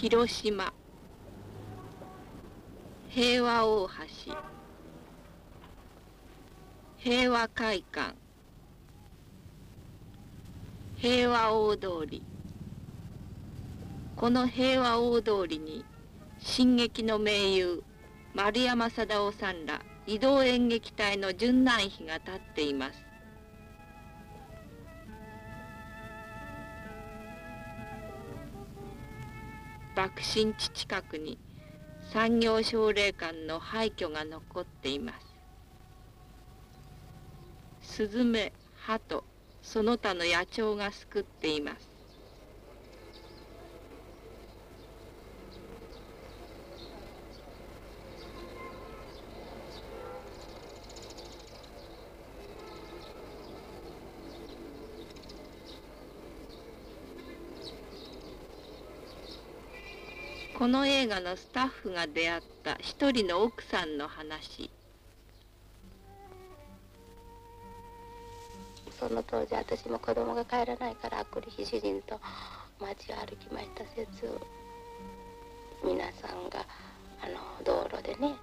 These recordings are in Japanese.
広島。平和大橋。平和会館。平和大通り。この平和大通りに進撃の盟友丸山貞夫さんら移動演劇隊の殉難碑が立っています。新地近くに産業奨励館の廃墟が残っています。スズメハトその他の野鳥が救っています。この映画のスタッフが出会った一人の奥さんの話。その当時私も子供が帰らないからあくる日主人と街を歩きました説皆さんがあの道路でね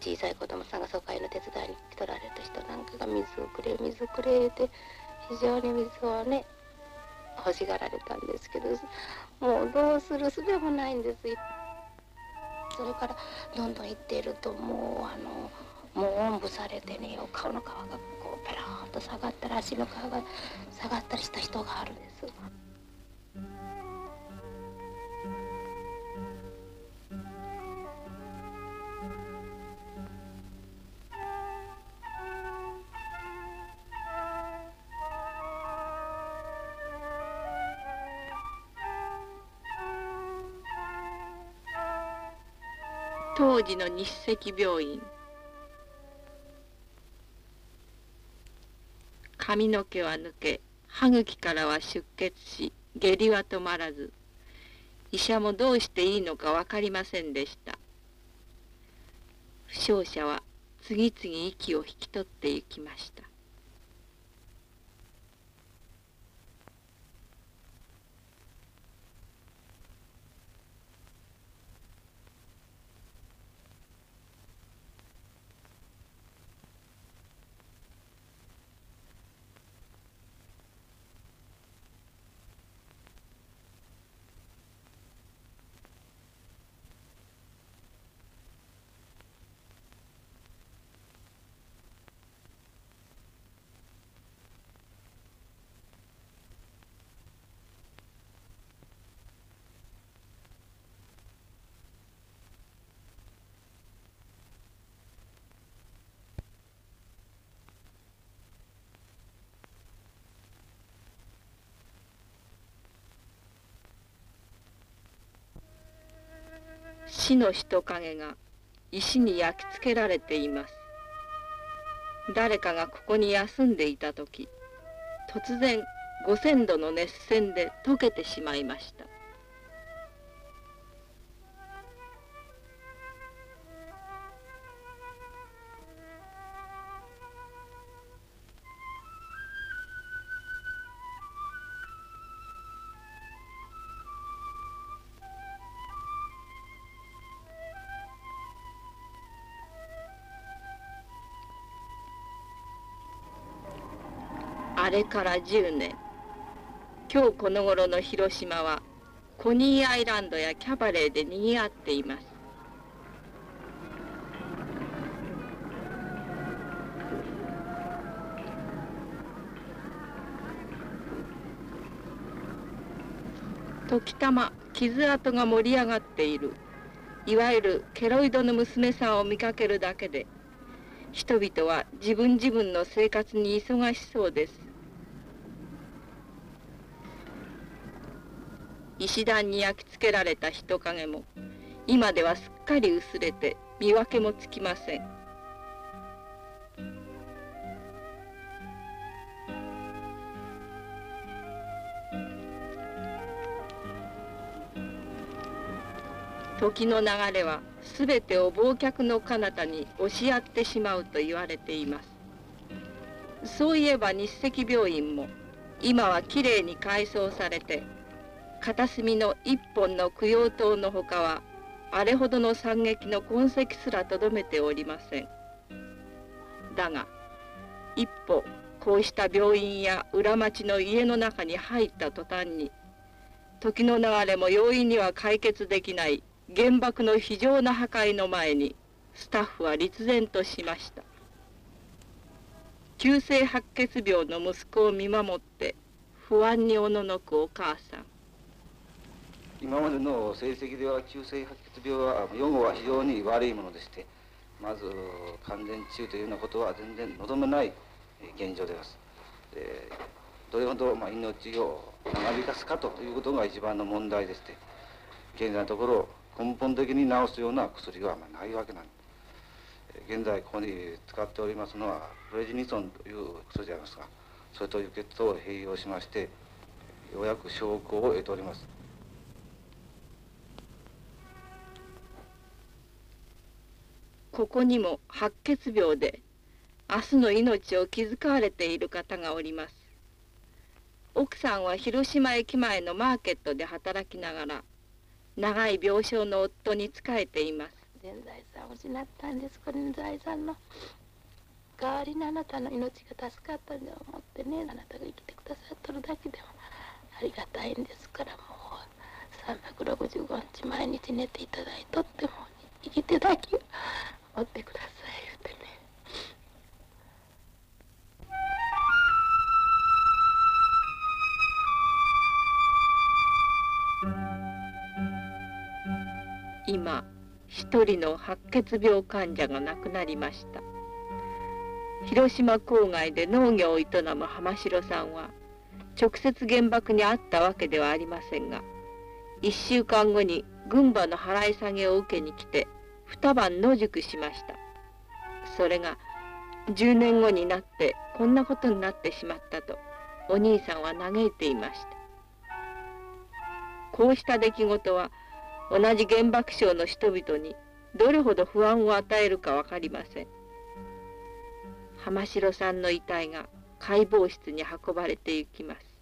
小さい子供さんが疎開の手伝いに来とられた人なんかが水をくれ水くれって非常に水をね欲しがられたんですけどもうどうするすべもないんですそれからどんどん行っているともうあのもうおんぶされてねお顔の皮がこうペラーンと下がったら足の皮が下がったりした人があるんです。当時の日赤病院。髪の毛は抜け歯茎からは出血し下痢は止まらず医者もどうしていいのか分かりませんでした。負傷者は次々息を引き取って行きました。死の人影が石に焼き付けられています。誰かがここに休んでいた時突然5,000度の熱線で溶けてしまいました。あれから10年。今日この頃の広島はコニーアイランドやキャバレーでにぎわっています。時たま傷跡が盛り上がっている。いわゆるケロイドの娘さんを見かけるだけで人々は自分自分の生活に忙しそうです。石段に焼き付けられた人影も今ではすっかり薄れて見分けもつきません。時の流れは全てを忘却の彼方に押し合ってしまうと言われています。そういえば日赤病院も今はきれいに改装されて片隅の一本の供養塔のほかはあれほどの惨劇の痕跡すらとどめておりません。だが一歩こうした病院や裏町の家の中に入った途端に時の流れも容易には解決できない原爆の非常な破壊の前にスタッフは立然としました。急性白血病の息子を見守って不安におののくお母さん。今までの成績では急性白血病は予後は非常に悪いものでしてまず完全治癒というようなことは全然望めない現状です。でどれほどま命を長引かすかということが一番の問題でして現在のところ根本的に治すような薬はまないわけなんです。現在ここに使っておりますのはプレジニソンという薬でありますがそれと輸血を併用しましてようやく証拠を得ております。ここにも白血病で明日の命を気遣われている方がおります。奥さんは広島駅前のマーケットで働きながら長い病床の夫に仕えています。全財産を失ったんです。これ財産の代わりにあなたの命が助かったんだと思ってねあなたが生きてくださっとるだけでもありがたいんですからもう365日毎日寝ていただいとっても生きてだけおってください言うてね。今一人の白血病患者が亡くなりました。広島郊外で農業を営む浜城さんは直接原爆にあったわけではありませんが1週間後に軍馬の払い下げを受けに来て二晩野宿しました。それが10年後になってこんなことになってしまったとお兄さんは嘆いていました。こうした出来事は同じ原爆症の人々にどれほど不安を与えるか分かりません。浜城さんの遺体が解剖室に運ばれて行きます。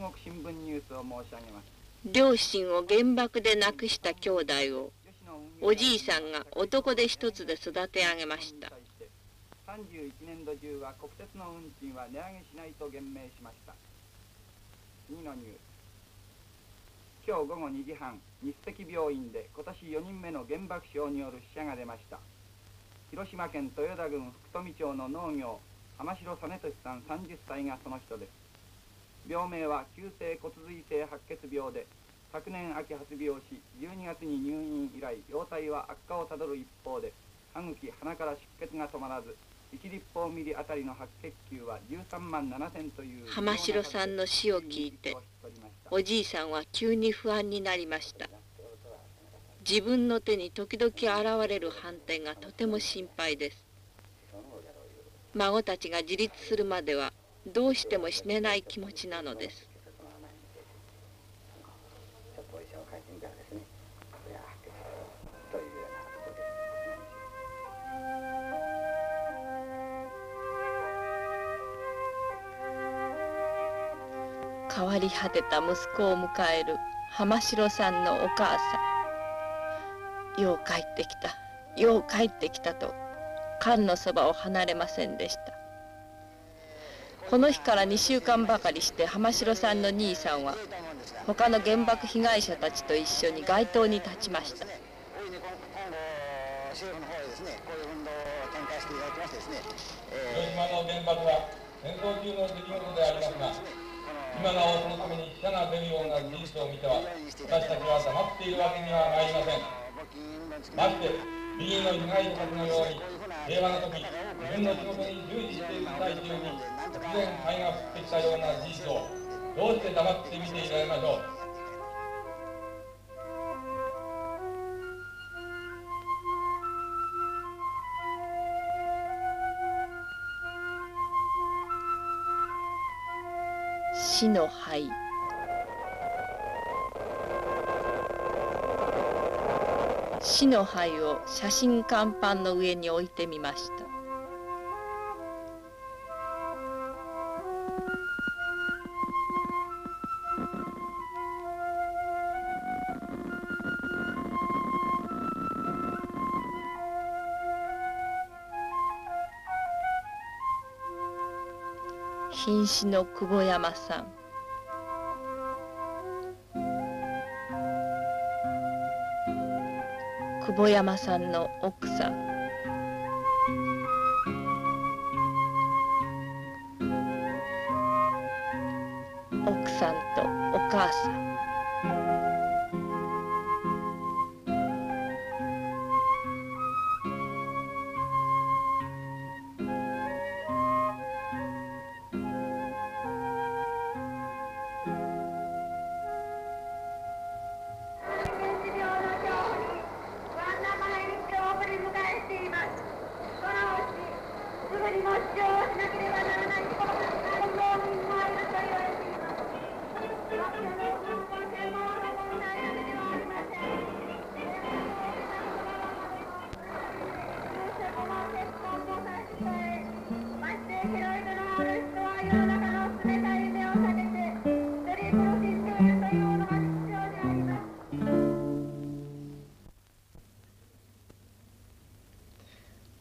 国新聞ニュースを申し上げます。両親を原爆で亡くした兄弟をおじいさんが男で一つで育て上げました。31年度中は国鉄の運賃は値上げしないと言明しました。次のニュース。今日午後2時半日赤病院で今年4人目の原爆症による死者が出ました。広島県豊田郡福富町の農業浜城実俊さん30歳がその人です病名は急性骨髄性白血病で昨年秋発病し12月に入院以来容体は悪化をたどる一方で歯茎鼻から出血が止まらず1立方ミリあたりの白血球は13万7千という浜城さんの死を聞いておじいさんは急に不安になりました。自分の手に時々現れる斑点がとても心配です。孫たちが自立するまではどうしても死ねない気持ちなのです。変わり果てた息子を迎える浜城さんのお母さん。よう帰ってきた。よう帰ってきたと缶のそばを離れませんでした。この日から2週間ばかりして浜城さんの兄さんは他の原爆被害者たちと一緒に街頭に立ちました。広島の原爆は戦争中の出来事でありますが今なおそのために死者が出るような事実を見ては私たちは黙っているわけにはまいりません。まして右の被害者たちのように平和な時自分の仕事に従事している最中に突然灰が降ってきたような事実をどうして黙って見ていられましょう死の灰。死の灰を写真看板の上に置いてみました。瀕死の久保山さん。久保山さんの奥さん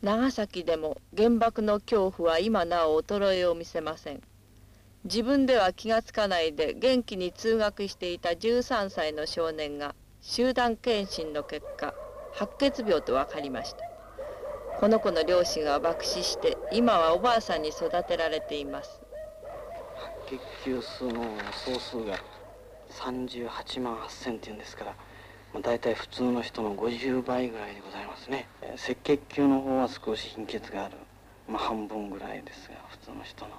長崎でも原爆の恐怖は今なお衰えを見せません。自分では気がつかないで元気に通学していた13歳の少年が集団検診の結果白血病と分かりました。この子の両親は爆死して今はおばあさんに育てられています。白血球数の総数が38万8000っていうんですから大体普通の人の50倍ぐらいでございますね。赤血球の方は少し貧血がある、まあ、半分ぐらいですが普通の人の。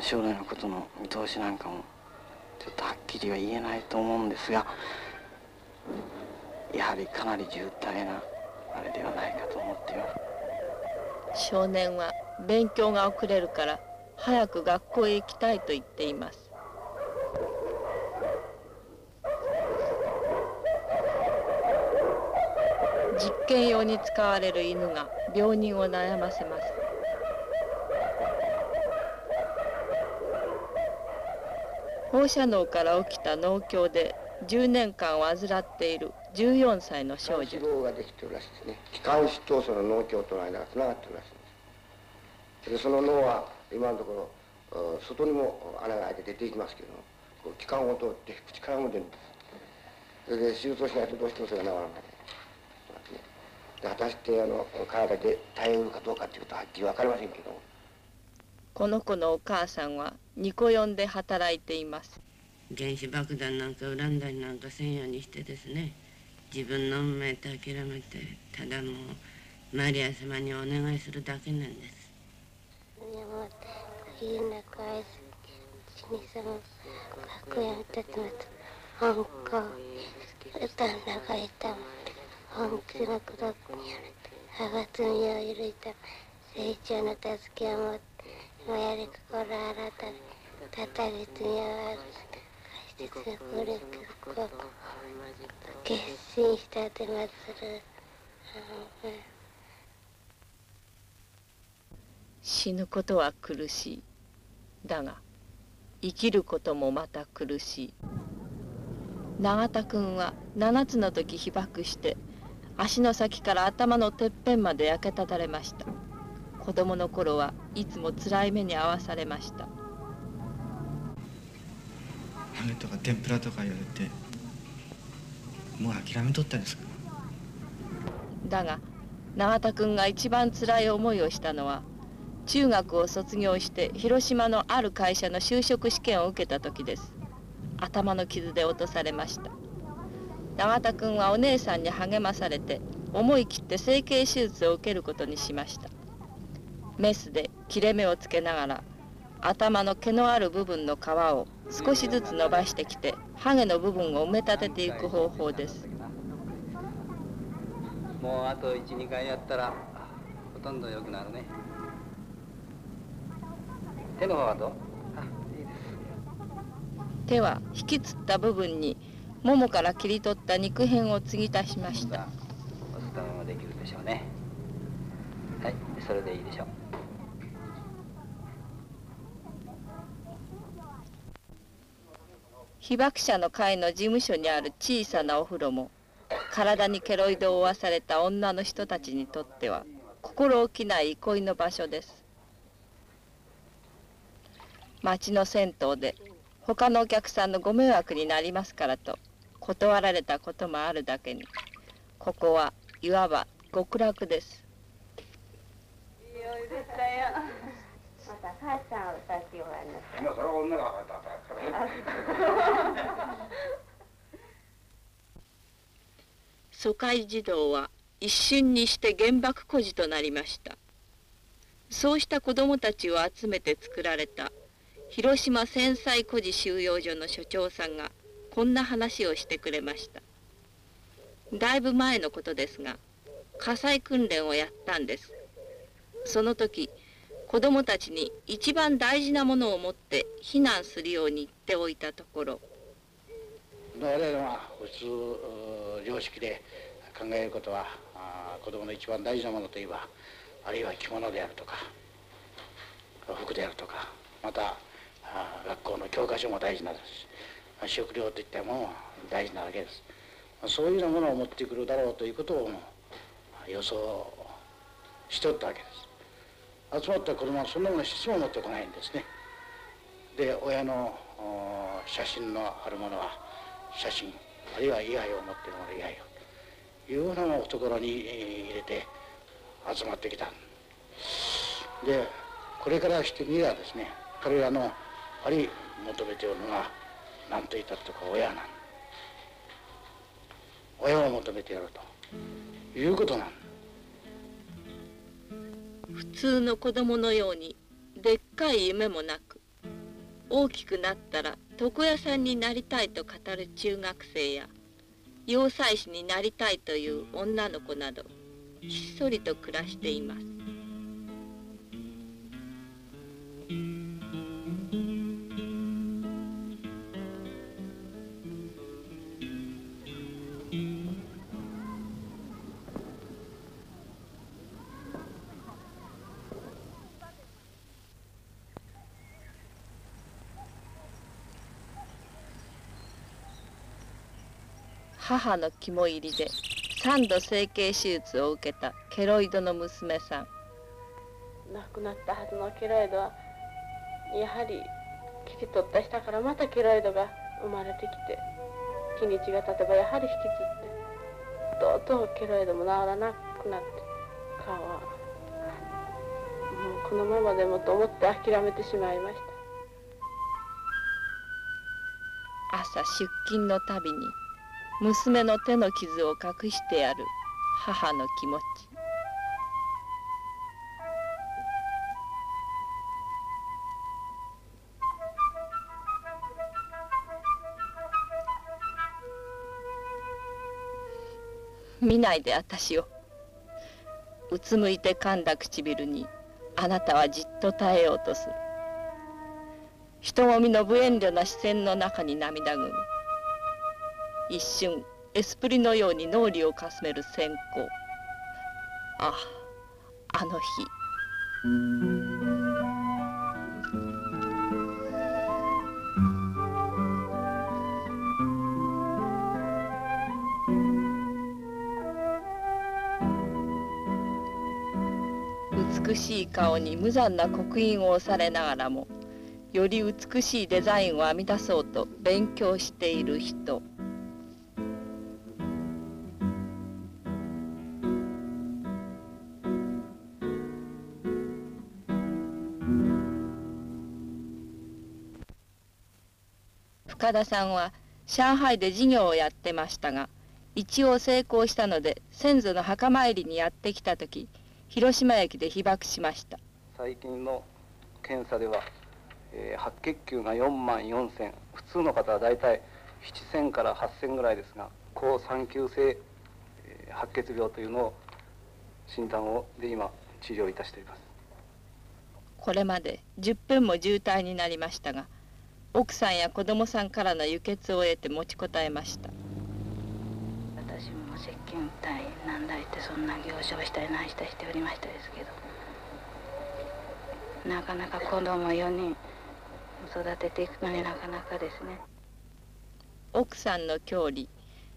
将来のことの見通しなんかもちょっとはっきりは言えないと思うんですがやはりかなり重大なあれではないかと思っています。少年は勉強が遅れるから早く学校へ行きたいと言っています実験用に使われる犬が病人を悩ませます。放射能から起きた脳胸で10年間患っている14歳の少女。脂肪ができてるらしいですね気管支とその脳胸との間がつながってるらしいんですでその脳は今のところ外にも穴が開いて出ていきますけどこう気管を通って口からも出るんです。それで手術をしないとどうしてもそれが治らない。果たしてあの体で耐えうるかどうかっていうことははっきり分かりませんけど。この子のお母さんはニコヨンで働いています。原子爆弾なんか恨んだりなんかせんようにしてですね自分の運命と諦めてただもうマリア様にお願いするだけなんです。いやもう限りなく愛す死にさまた本校歌んだがいたも本気の孤独による我が罪を許いた成長の助けをもってもやり心改めたたり罪を返して強く力を決心したてまつる死ぬことは苦しい。だが生きることもまた苦しい。永田君は7つの時被爆して足の先から頭のてっぺんまで焼けただれました。子供の頃はいつも辛い目に遭わされました。ハゲとか天ぷらとか言われてもう諦めとったですか？だが永田君が一番辛い思いをしたのは中学を卒業して広島のある会社の就職試験を受けた時です。頭の傷で落とされました永田君はお姉さんに励まされて思い切って整形手術を受けることにしました。メスで切れ目をつけながら頭の毛のある部分の皮を少しずつ伸ばしてきてハゲの部分を埋め立てていく方法です。もうあと12回やったらほとんど良くなるね。手の方はどう？手は引きつった部分にももから切り取った肉片を継ぎ足しました。お勤めもできるでしょうね。はいそれでいいでしょう。被爆者の会の事務所にある小さなお風呂も体にケロイドを負わされた女の人たちにとっては心置きない憩いの場所です。町の銭湯で他のお客さんのご迷惑になりますからと断られたこともあるだけにここはいわば極楽です。また母ちゃん歌ってよ今それは女が疎開児童は一瞬にして原爆孤児となりました。そうした子どもたちを集めて作られた広島戦災孤児収容所の所長さんがこんな話をしてくれました。だいぶ前のことですが火災訓練をやったんです。その時子どもたちに一番大事なものを持って避難するように言っておいたところ。我々は普通常識で考えることは子どもの一番大事なものといえばあるいは着物であるとか服であるとかまた学校の教科書も大事なんです食料といったものも大事なわけです。そういうようなものを持ってくるだろうということを予想しとったわけです。集まった子供はそんなもの一つも持ってこないんですね。で親の写真のあるものは写真あるいは位牌を持っているもの以外をいうようなものを懐に入れて集まってきた。でこれからしてみればですね彼らのやはり求めておるのが何と言ったとか親なん親を求めてやると。いうことなん普通の子供のようにでっかい夢もなく大きくなったら床屋さんになりたいと語る中学生や洋裁師になりたいという女の子などひっそりと暮らしています。母の肝入りで3度整形手術を受けたケロイドの娘さん。亡くなったはずのケロイドはやはり切り取った下からまたケロイドが生まれてきて日が経てばやはり引きつってとうとうケロイドも治らなくなって顔はもうこのままでもと思って諦めてしまいました。朝出勤のたびに娘の手の傷を隠してやる母の気持ち。見ないで私をうつむいて噛んだ唇にあなたはじっと耐えようとする。人混みの無遠慮な視線の中に涙ぐむ。一瞬エスプリのように脳裏をかすめる閃光あああの日。美しい顔に無残な刻印を押されながらもより美しいデザインを編み出そうと勉強している人。深田さんは上海で事業をやってましたが一応成功したので先祖の墓参りにやってきた時広島駅で被爆しました。最近の検査では、えー、白血球が4万4千。普通の方は大体7千から8千ぐらいですが高三級性、えー、白血病というのを診断をで今治療いたしています。これまで10分も渋滞になりましたが奥さんや子供さんからの輸血を得て持ちこたえました。私も石鹸体なんだい。ってそんな業種をしたり何したりしておりましたですけどなかなか子供4人育てていくのになかなかですね。奥さんの郷里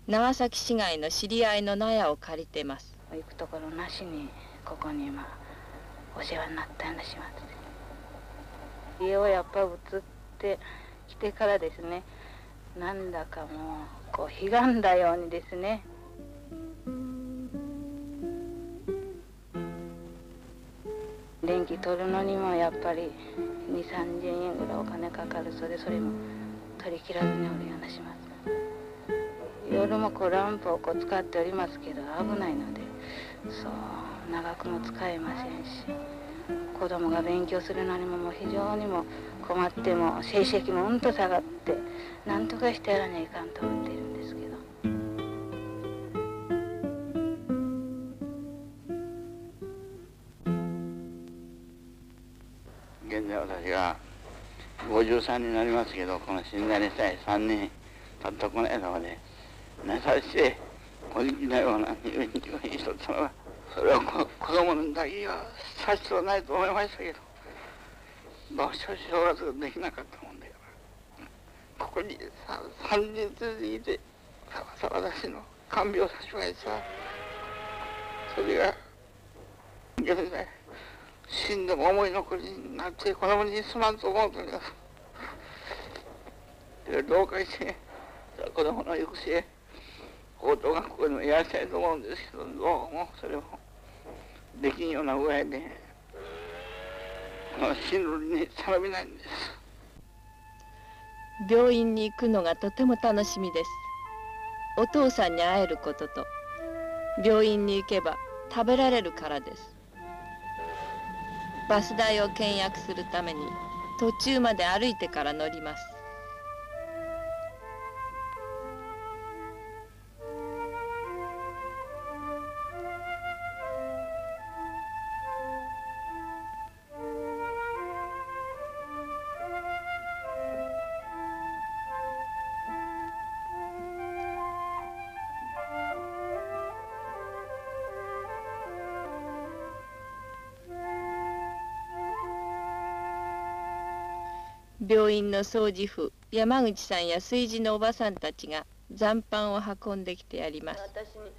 長崎市街の知り合いの納屋を借りてます。行くところなしにここに今お世話になったような島です。家をやっぱ移ってきてからですねなんだかもうこう悲願だようにですね電気取るのにもやっぱり2 3 0円ぐらいお金かかるそれそれも取り切らずにおるようなします。夜もこうランプをこう使っておりますけど危ないのでそう長くも使えませんし子供が勉強するのにももう非常にも困っても成績もうんと下がってなんとかしてやらねえかんと思っている。53になりますけどこの死んだにさえ3年たったこの間までなさしておじきのような入院にしとったのはそれは子供のだけは差しとないと思いましたけどどうしても正月ができなかったもんでここに3人続いて私の看病させてもらさそれが現在死んでも思い残りになって子供にすまんと思うとりますどうかして子供の行く末高等学校にもいらっしゃると思うんですけどどうもそれもできんような具合で進路に頼みないんです。病院に行くのがとても楽しみです。お父さんに会えることと病院に行けば食べられるからです。バス代を倹約するために途中まで歩いてから乗ります。院の掃除婦山口さんや炊事のおばさんたちが残飯を運んできてやります。私に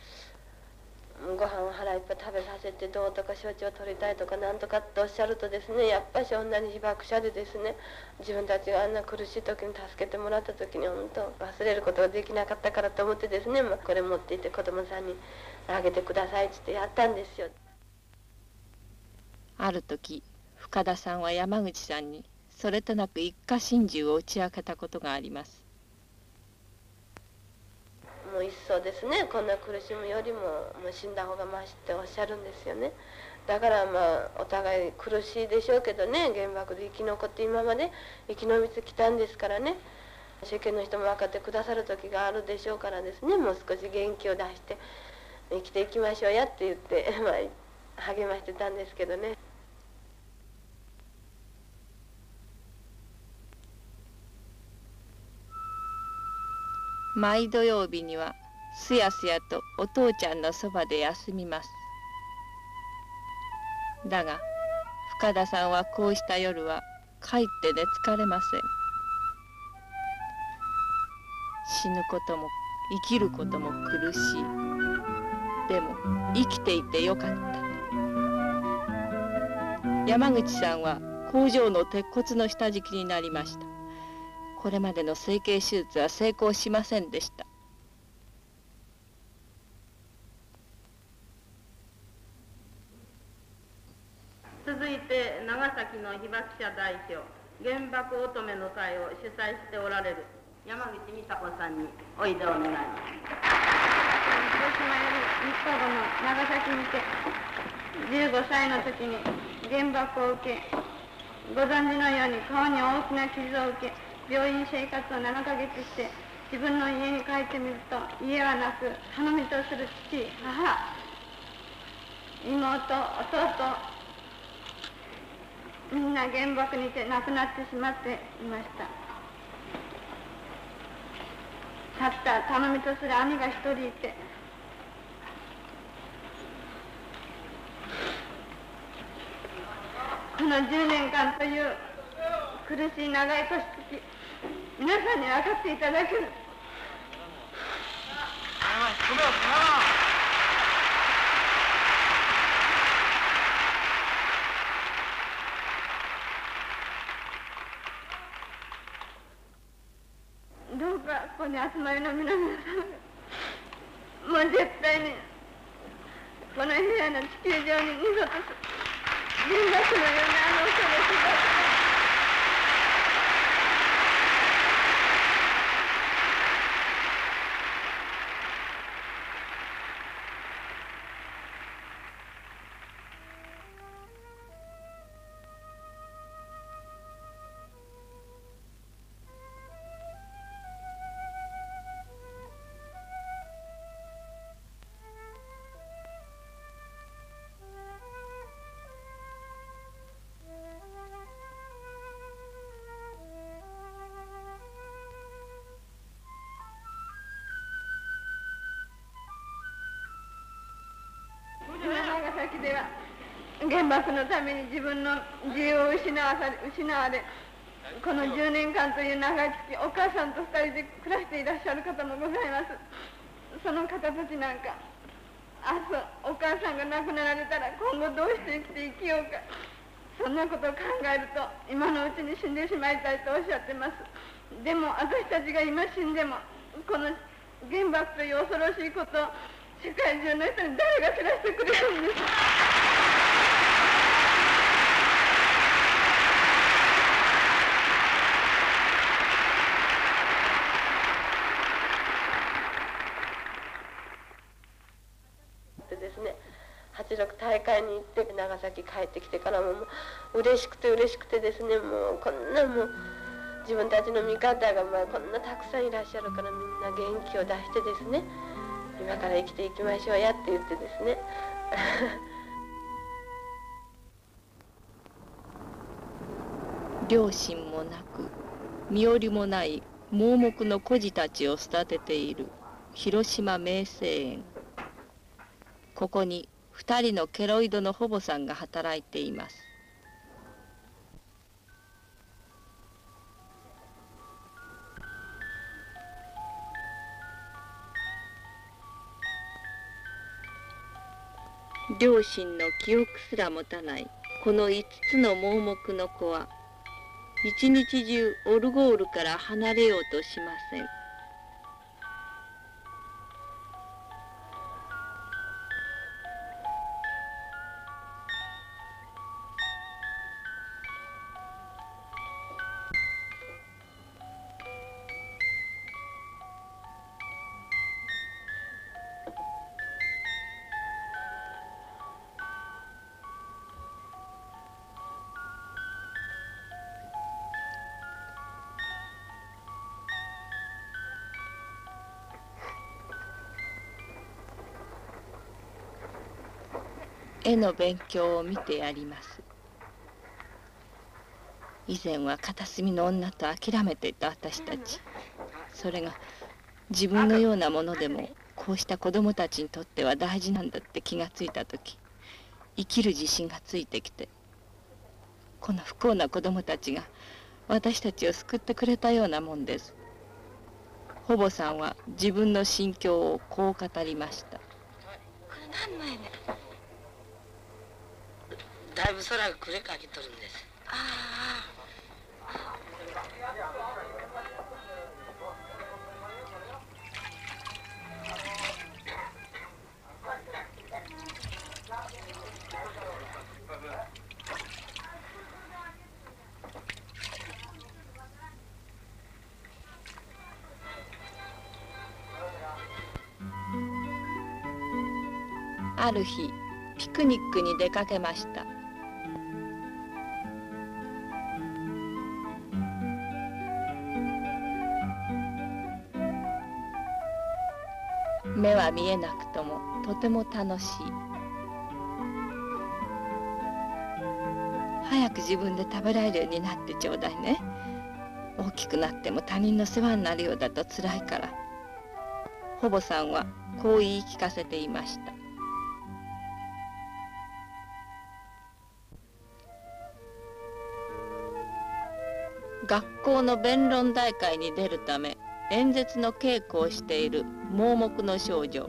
ご飯を腹いっぱい食べさせてどうとか承知を取りたいとかなんとかっておっしゃるとですねやっぱし女に被爆者でですね自分たちがあんな苦しい時に助けてもらった時に本当忘れることができなかったからと思ってですね、まあ、これ持っていって子供さんにあげてくださいっつってやったんですよ。ある時深田さんは山口さんにそれとなく一家心中を打ち明けたことがあります。もう一層ですね。こんな苦しむよりももう死んだ方がましっておっしゃるんですよね。だからまあお互い苦しいでしょうけどね。原爆で生き残って今まで生き延びてきたんですからね。世間の人も分かってくださる時があるでしょうからですね。もう少し元気を出して生きていきましょうやって言って、まあ、励ましてたんですけどね。毎土曜日にはすやすやとお父ちゃんのそばで休みます。だが深田さんはこうした夜は帰って寝つかれません。死ぬことも生きることも苦しい。でも生きていてよかった。山口さんは工場の鉄骨の下敷きになりました。これまでの整形手術は成功しませんでした。続いて長崎の被爆者代表原爆乙女の会を主催しておられる山口美佐子さんにおいでお願います。広島より3日後の長崎にて15歳の時に原爆を受けご存知のように顔に大きな傷を受け病院生活を7ヶ月して自分の家に帰ってみると家はなく頼みとする父母妹弟みんな原爆にて亡くなってしまっていました。たった頼みとする兄が一人いてこの10年間という苦しい長い年月皆さんに分かっていただける。どうかここに集まりの皆々様がもう絶対にこの部屋の地球上に二度と原爆のようなあの恐れす長原爆のために自分の自由を失わされ失われこの10年間という長い月お母さんと2人で暮らしていらっしゃる方もございます。その方たちなんか明日お母さんが亡くなられたら今後どうして生きて生きようか。そんなことを考えると今のうちに死んでしまいたいとおっしゃってます。でも私たちが今死んでもこの原爆という恐ろしいことを世界中の人に誰が知らせてくれるんですでですね86大会に行って長崎帰ってきてからももう嬉しくて嬉しくてですねもうこんなもう自分たちの味方がまあこんなたくさんいらっしゃるからみんな元気を出してですね今から生きていきましょうやって言ってですね。両親もなく身寄りもない盲目の孤児たちを育てている広島明生園。ここに2人のケロイドの保母さんが働いています。両親の記憶すら持たないこの5つの盲目の子は一日中オルゴールから離れようとしません。絵の勉強を見てやります。以前は片隅の女と諦めていた私たち。それが自分のようなものでもこうした子供たちにとっては大事なんだって気がついた時生きる自信がついてきてこの不幸な子供たちが私たちを救ってくれたようなもんです。保母さんは自分の心境をこう語りました。何の絵ね？だいぶ空が暮れかけとるんです。あある日ピクニックに出かけました。目は見えなくともとても楽しい。早く自分で食べられるようになってちょうだいね。大きくなっても他人の世話になるようだとつらいから。保母さんはこう言い聞かせていました。学校の弁論大会に出るため演説の稽古をしている盲目の少女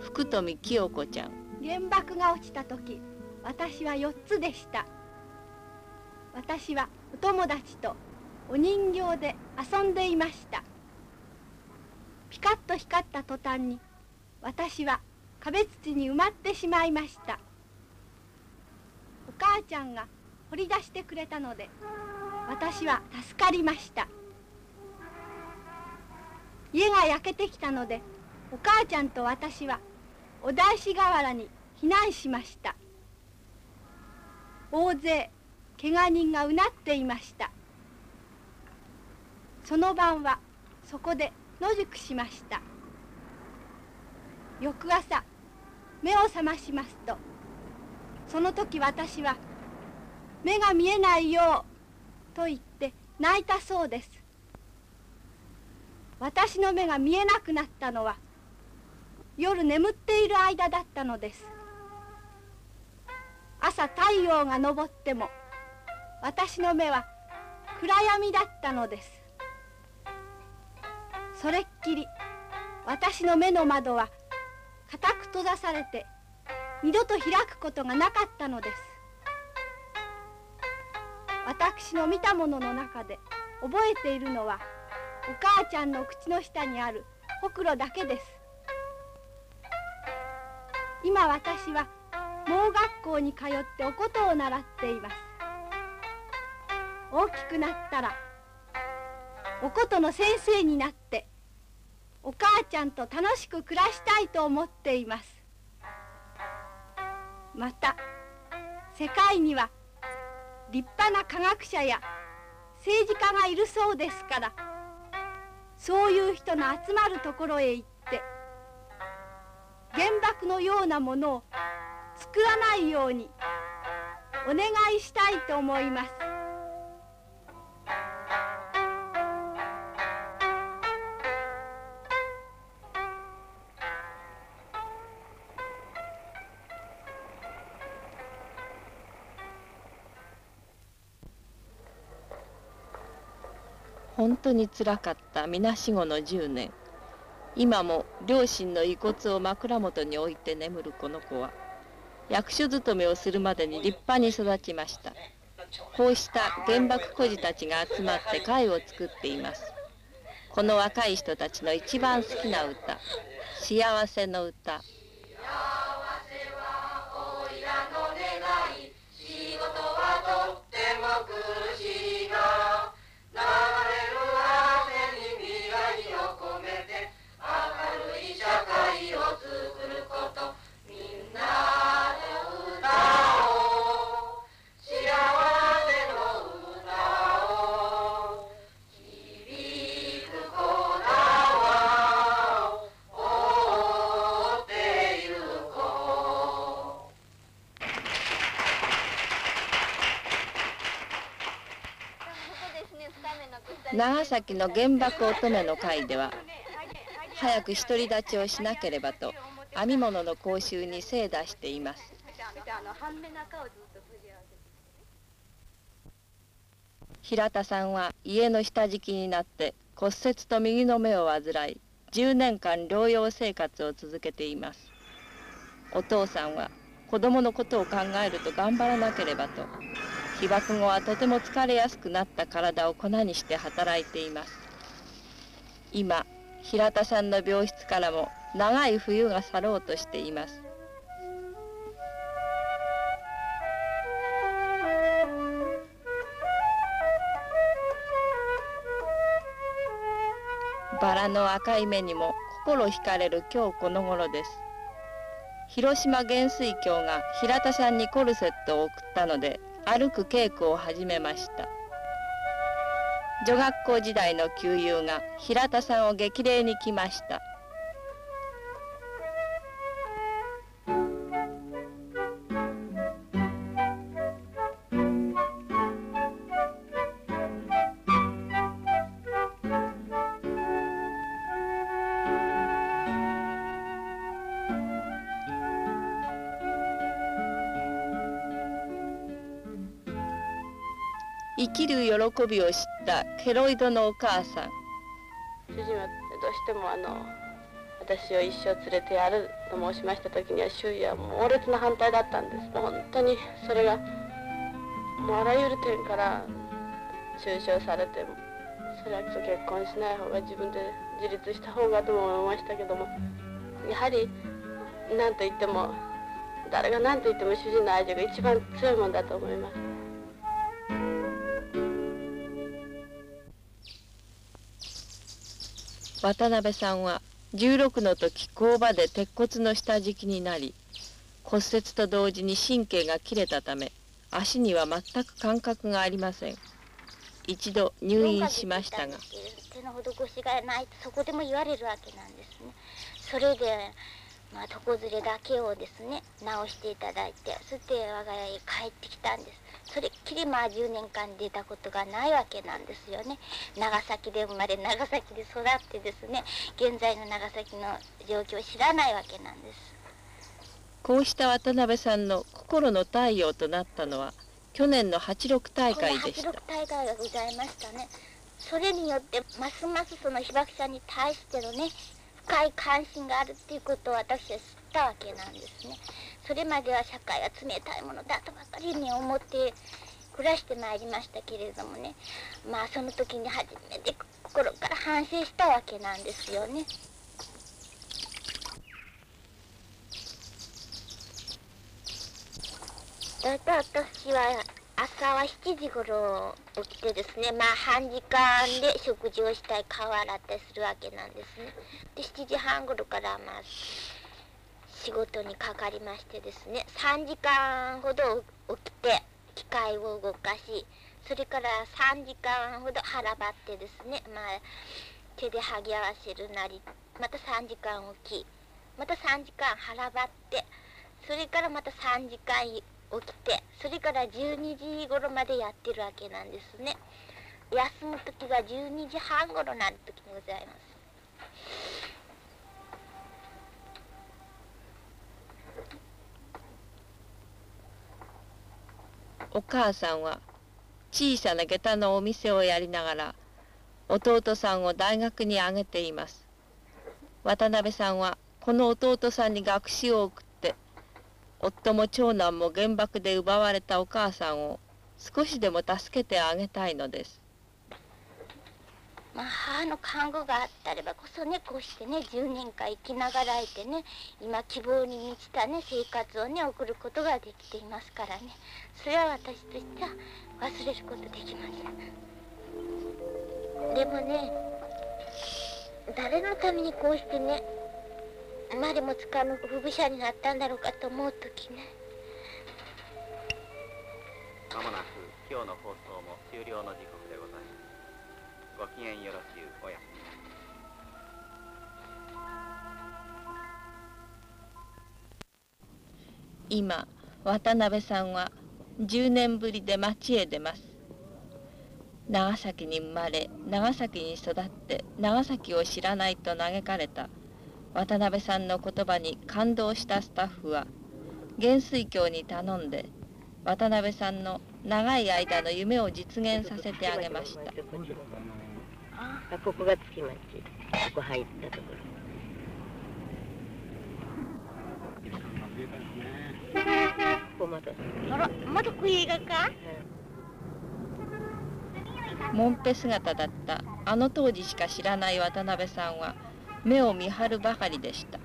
福富清子ちゃん。原爆が落ちた時私は4つでした。私はお友達とお人形で遊んでいました。ピカッと光った途端に私は壁土に埋まってしまいました。お母ちゃんが掘り出してくれたので私は助かりました。家が焼けてきたのでお母ちゃんと私はお大師河原に避難しました。大勢怪我人がうなっていました。その晩はそこで野宿しました。翌朝目を覚ましますとその時私は目が見えないようと言って泣いたそうです。私の目が見えなくなったのは夜眠っている間だったのです。朝太陽が昇っても私の目は暗闇だったのです。それっきり私の目の窓は固く閉ざされて二度と開くことがなかったのです。私の見たものの中で覚えているのはお母ちゃんの口の下にあるほくろだけです。今私は盲学校に通っておことを習っています。大きくなったらおことの先生になってお母ちゃんと楽しく暮らしたいと思っています。また世界には立派な科学者や政治家がいるそうですからそういう人の集まるところへ行って原爆のようなものを作らないようにお願いしたいと思います。本当につらかった。みなしごの10年。今も両親の遺骨を枕元に置いて眠るこの子は。役所勤めをするまでに立派に育ちました。こうした原爆孤児たちが集まって会を作っています。この若い人たちの一番好きな歌「幸せの歌」崎の原爆乙女の会では早く独り立ちをしなければと編み物の講習に精出しています。平田さんは家の下敷きになって骨折と右の目を患い10年間療養生活を続けています。お父さんは子供のことを考えると頑張らなければと被爆後はとても疲れやすくなった体を粉にして働いています。今平田さんの病室からも長い冬が去ろうとしています。バラの赤い目にも心惹かれる今日この頃です。広島元帥卿が平田さんにコルセットを送ったので歩く稽古を始めました。女学校時代の旧友が平田さんを激励に来ました。びを知ったケロイドのお母さん主人はどうしてもあの私を一生連れてやると申しました時には周囲は猛烈な反対だったんですもう本当にそれがもうあらゆる点から中傷されてそれは結婚しない方が自分で自立した方がとも思いましたけどもやはり何と言っても誰が何と言っても主人の愛情が一番強いもんだと思います。渡辺さんは16の時工場で鉄骨の下敷きになり骨折と同時に神経が切れたため足には全く感覚がありません。一度入院しましたが。手の施しがないとそこでも言われるわけなんですね。それでまあ床ずれだけをですね直していただいてそして我が家へ帰ってきたんです。それっきりまあ10年間出たことがないわけなんですよね。長崎で生まれ長崎で育ってですね。現在の長崎の状況を知らないわけなんです。こうした渡辺さんの心の太陽となったのは去年の86大会でした。86大会がございましたね。それによってますますその被爆者に対してのね深い関心があるっていうことを私は知ったわけなんですね。それまでは社会は冷たいものだとばかりに思って暮らしてまいりましたけれどもね。まあその時に初めて心から反省したわけなんですよね。大体私は朝は7時頃起きてですねまあ半時間で食事をしたり顔洗ったりするわけなんですね。で7時半頃からまあ仕事にかかりましてですね3時間ほど起きて機械を動かしそれから3時間ほど腹ばってですねまあ手で剥ぎ合わせるなりまた3時間起きまた3時間腹ばってそれからまた3時間起きてそれから12時頃までやってるわけなんですね。休む時が12時半頃になる時にございます。お母さんは小さな下駄のお店をやりながら弟さんを大学に上げています。渡辺さんはこの弟さんに学習を送って夫も長男も原爆で奪われたお母さんを少しでも助けてあげたいのです。まあ、母の看護があったればこそねこうしてね10年間生きながらえてね今希望に満ちたね生活をね送ることができていますからね。それは私としては忘れることできません。でもね誰のためにこうしてね生まれもつかぬ不具者になったんだろうかと思う時ね。まもなく今日の放送も終了の時刻。ごきげんよろしゅうおや。今渡辺さんは10年ぶりで町へ出ます。長崎に生まれ長崎に育って長崎を知らないと嘆かれた。渡辺さんの言葉に感動したスタッフは元帥教に頼んで渡辺さんの長い間の夢を実現させてあげました。ここが月町。ここ入ったところ。あらまだ。こ映画か、もんぺ姿だった。あの当時しか知らない渡辺さんは目を見張るばかりでした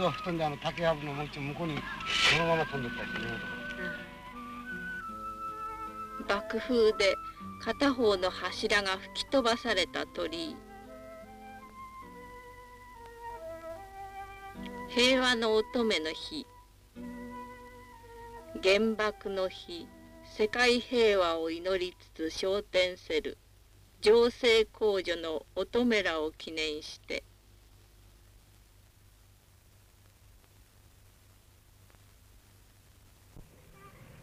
一つは吹き飛んであの竹やぶのもう一向こうにそのまま飛んでったしね。爆風で片方の柱が吹き飛ばされた鳥。居平和の乙女の日。原爆の日。世界平和を祈りつつ昇天せる。情勢公女の乙女らを記念して。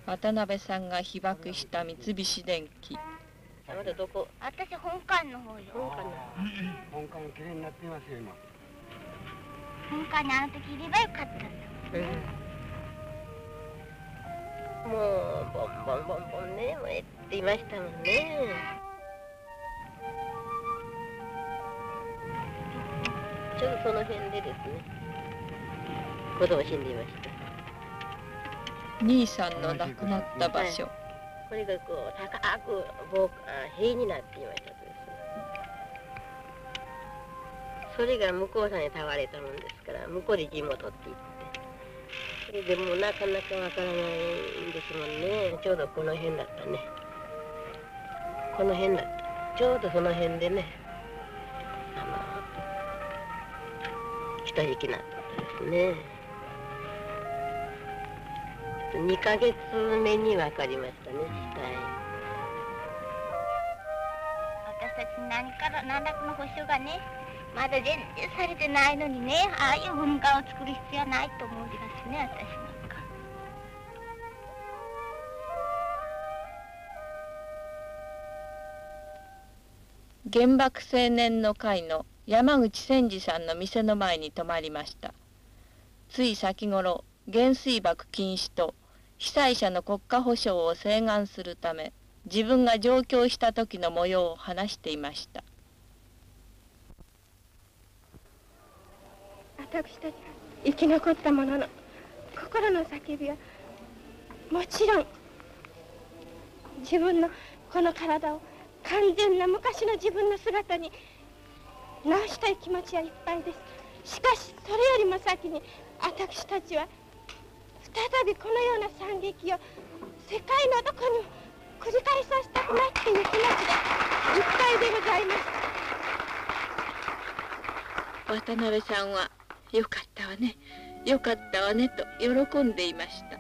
渡辺さんが被爆した三菱電機。あなたどこ？私本館の方よ。本館の本館が綺麗になっていますよ今。本館にあの時いればよかったもうボンボンボンボンね燃えていましたもんね。ちょうどその辺でですね。子供死んでいました兄さんの亡くなった場所、これがこう高く防塀になっていましたとです。ねそれが向こうさんにたわれたもんですから向こうで陣を取っていって。それでもなかなかわからないんですもんね。ちょうどこの辺だったね。この辺だ。ったちょうどその辺でね。あの人引きなったですね。2ヶ月目に分かりましたね、死体。私たち何から何らかの保証がね、まだ全然されてないのにね、ああいう文化を作る必要はないと思うんですね、私なんか。原爆青年の会の山口千治さんの店の前に泊まりましたつい先頃原水爆禁止と被災者の国家保障を請願するため自分が上京した時の模様を話していました。私たちが生き残った者の心の叫びはもちろん自分のこの体を完全な昔の自分の姿に直したい気持ちはいっぱいです。しかしそれよりも先に私たちは再びこのような惨劇を世界のどこにも繰り返させた。くないっていう気持ちでいっぱいでございます渡辺さんは「よかったわね。よかったわね」と喜んでいました。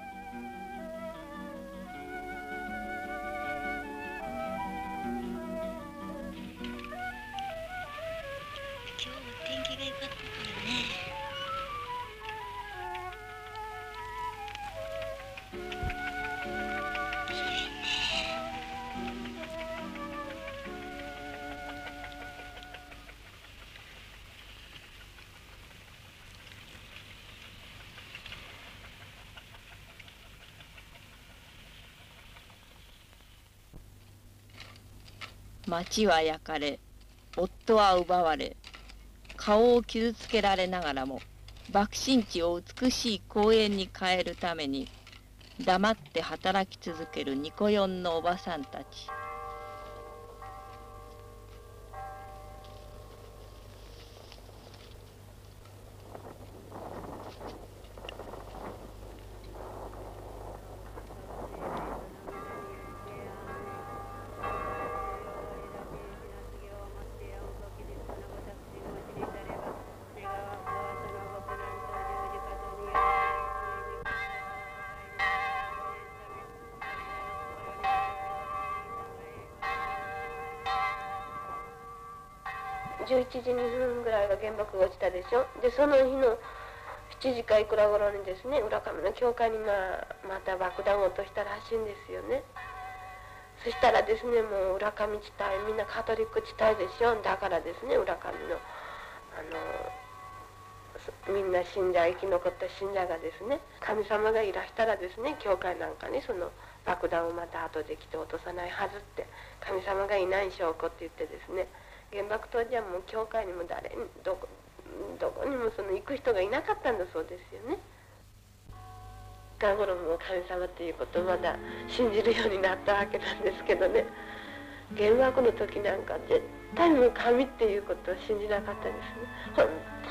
町は焼かれ夫は奪われ顔を傷つけられながらも爆心地を美しい公園に変えるために黙って働き続けるニコヨンのおばさんたち。11時2分ぐらいが原爆が落ちたでしょ。でその日の7時かいくら頃にですね浦上の教会に、まあ、また爆弾を落としたらしいんですよね。そしたらですねもう浦上地帯みんなカトリック地帯でしょ。だからですね浦上のあのみんな信者生き残った信者がですね神様がいらしたらですね教会なんかにその爆弾をまた後で来て落とさないはずって神様がいない証拠って言ってですね原爆当時はもう教会にも誰にどこどこにもその行く人がいなかったんだそうですよね。近頃も神様っていうことをまだ信じるようになったわけなんですけどね。原爆の時なんか絶対もう神っていうことを信じなかったですね。本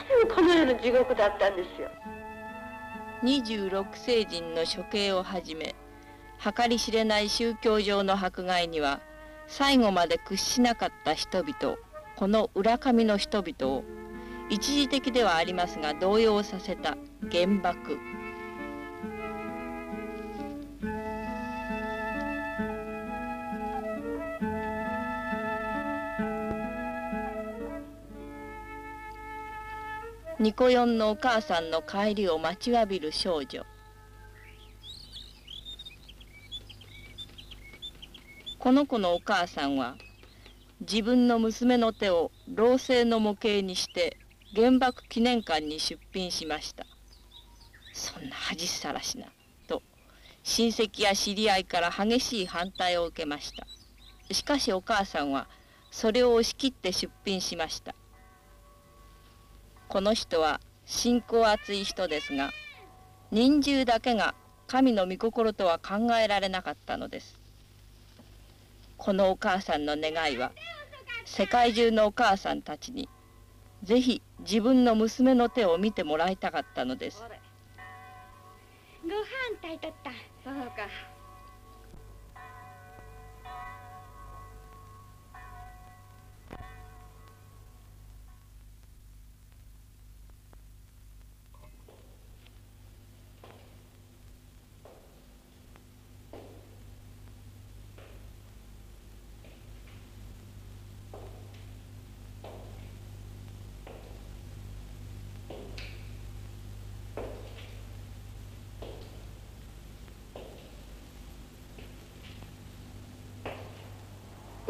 当にこの世の地獄だったんですよ。26世人の処刑をはじめ計り知れない宗教上の迫害には最後まで屈しなかった人々この浦上の人々を一時的ではありますが動揺させた原爆。ニコヨンのお母さんの帰りを待ちわびる少女。この子のお母さんは自分の娘の手を老成の模型にして原爆記念館に出品しました。そんな恥さらしなと親戚や知り合いから激しい反対を受けました。しかしお母さんはそれを押し切って出品しました。この人は信仰厚い人ですが忍獣だけが神の御心とは考えられなかったのです。このお母さんの願いは世界中のお母さんたちにぜひ自分の娘の手を見てもらいたかったのです。ご飯炊いとった。そうか「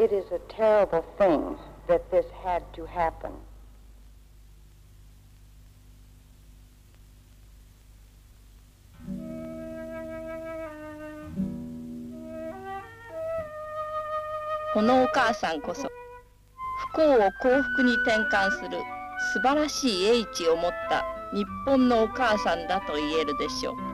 It is a terrible thing that this had to happen." このお母さんこそ不幸を幸福に転換する素晴らしい英知を持った日本のお母さんだと言えるでしょう。